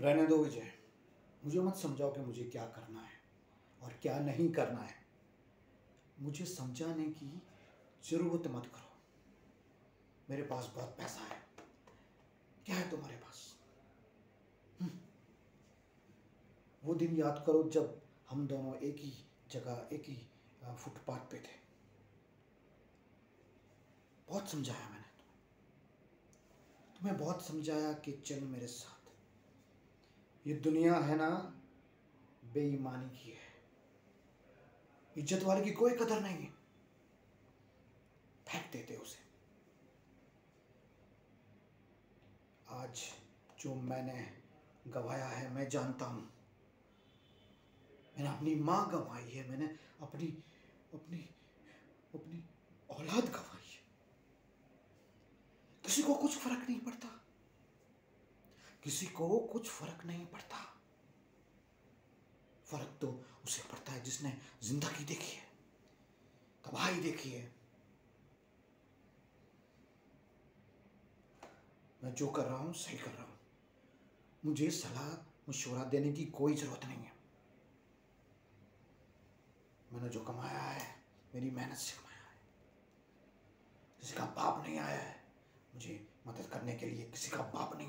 रहने दो विजय। मुझे मत समझाओ कि मुझे क्या करना है और क्या नहीं करना है। मुझे समझाने की ज़रूरत मत करो। मेरे पास बहुत पैसा है। क्या है तुम्हारे पास? हम्म। वो दिन याद करो जब हम दोनों एक ही जगह, एक ही फुटपाथ पे थे। बहुत समझाया मैंने तुम्हें। तुम्हें बहुत समझाया कि चल मेरे साथ। ये दुनिया है ना बेईमानी की है। इज़्ज़त वाले की कोई कदर नहीं है। फेंक देते उसे। आज जो मैंने गवाया है, मैं जानता हूँ। मैंने अपनी माँ गंवाई है, मैंने अपनी अपनी अपनी औलाद गंवाई है। किसी को कुछ फ़र्क नहीं पड़ता। किसी को कुछ फ़र्क नहीं पड़ता। फ़र्क तो उसे पड़ता है जिसने ज़िंदगी देखी है, तबाही देखी है। मैं जो कर रहा हूँ, सही कर रहा हूँ। मुझे सलाह, मशवरा देने की कोई ज़रूरत नहीं है। मैंने जो कमाया है, मेरी मेहनत से कमाया है। किसी का बाप नहीं आया है। मुझे मदद करने के लिए किसी का बाप नहीं